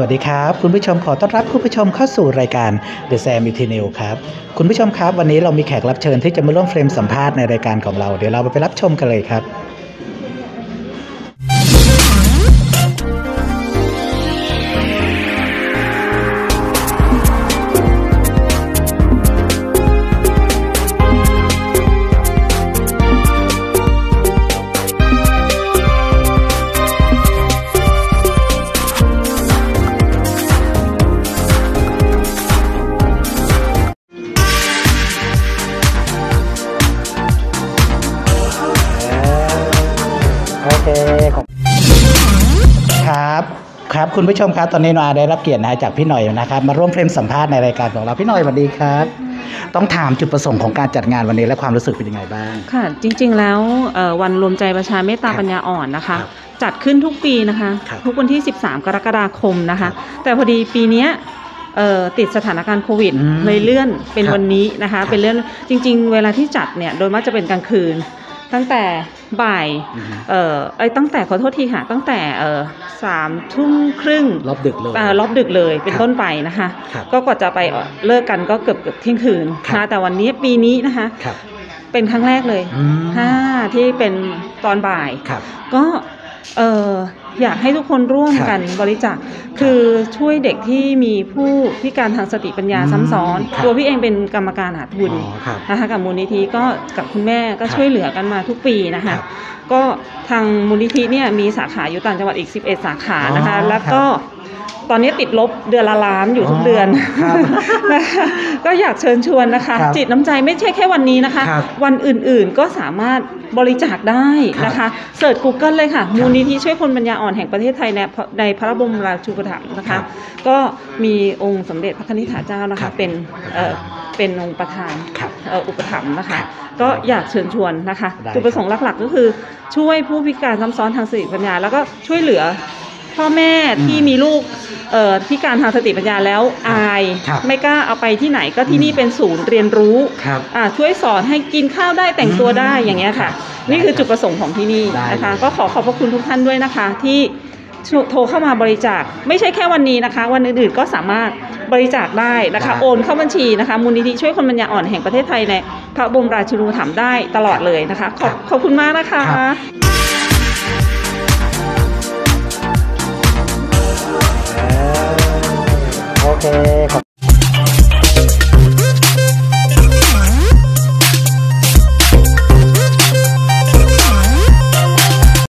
วัสดีครับ คุณผู้ชมขอต้อนรับคุณผู้ชมเข้าสู่รายการ The Sam i t i n e w ครับ คุณผู้ชมครับ วันนี้เรามีแขกรับเชิญที่จะมาร่วมเฟรมสัมภาษณ์ในรายการของเรา เดี๋ยวเราไปรับชมกันเลยครับ ครับครับคุณผู้ชมครับตอนนี้นาได้รับเกียรตินะจากพี่หน่อยนะครับ มาร่วมเฟรมสัมภาษณ์ในรายการของเราพี่หน่อยสวัสดีครับ ต้องถามจุดประสงค์ของการจัดงานวันนี้และความรู้สึกเป็นยังไงบ้างค่ะ จริง ๆ แล้วเอ่อวันรวมใจประชาเมตตาครับปัญญาอ่อนนะคะครับจัดขึ้นทุกปีนะคะครับทุกวันที่ 13 กรกฎาคมนะครัคะบแต่พอดีปีเนี้ยเอ่อติดสถานการณ์โควิดอืมเลยเลื่อนเป็นครับวันนี้นะครัคะบเป็นเลื่อนจริง ๆ เวลาที่จัดเนี่ยโดยมากจะเป็นกลางคืนตั้งแต่ บ่ายอือฮึเอ่อไอ้ยตั้งแต่ขอโทษทีค่ะ ตั้งแต่เอ่อสามทุ่มครึ่งรอบดึกเลยอ่ารอบดึกเลยเป็นครับต้นไปนะคะ ครับก็กว่าจะไปเลิกกันก็เกือบเกือบเที่ยงคืนครับ นะแต่วันนี้ปีนี้นะคะ ครับเป็นครั้งแรกเลยอืมห้าที่เป็นตอนบ่าย ครับ ก็ เอออยากให้ทุกคนร่วมครับกันบริจาคคือช่วยเด็กที่มีผู้พิการทางสติปัญญาอืมซ้ำซ้อน ครับตัวพี่เองเป็นกรรมการหาทุนอ๋อครับนะคะกับมูลนิธิก็กับคุณแม่ก็ครับช่วยเหลือกันมาทุกปีนะครัคะ บก็ทางมูลนิธิเนี่ยมีสาขาอยู่ต่างจังหวัดอีก 11 สาขานะคะ อ๋อแล้วก็ ตอนนี้ติดลบเดือนละล้านอยู่ทุกเดือนครับนะคะก็อยากเชิญชวนนะคะครับจิตน้ำใจไม่ใช่แค่วันนี้นะคะครับวันอื่นๆก็สามารถบริจาคได้นะคะเสิร์ช Google เลยค่ะ มูลนิธิช่วยคนปัญญาอ่อนแห่งประเทศไทยในในพระบรมราชูปถัมภ์นะครัคะบก็มีองค์สมเด็จพระนิธิถาเจ้านะครัคะบเป็นเอ่อเป็นองค์ประธานครับเอ่ออุปถัมภ์นะครัคะบก็อยากเชิญชวนนะคะได้จุดประสงค์หลักๆ ก็คือช่วยผู้พิการซ้ำซ้อนทางสติปัญญา แล้วก็ช่วยเหลือ พ่อแม่ที่มีลูกเอ่อพิการทางสติปัญญาแล้วอาย ครับไม่กล้าเอาไปที่ไหนก็ที่อืมนี่เป็นศูนย์เรียนรู้ครับอ่าช่วยสอนให้กินข้าวได้แต่งตัวได้อย่างเงี้ยค่ะนี่คือจุดประสงค์ของที่นี่ได้นะคะ เลย ก็ขอขอบพระคุณทุกท่านด้วยนะคะ ที่โทรเข้ามาบริจาคไม่ใช่แค่วันนี้นะคะ วันอื่นๆก็สามารถบริจาคได้นะคะ ได้ โอนเข้าบัญชีนะคะ มูลนิธิช่วยคนปัญญาอ่อนแห่งประเทศไทยในพระบรมราชูปถัมภ์ได้ตลอดเลยนะคะ ขอบขอบคุณมากนะคะ ครับ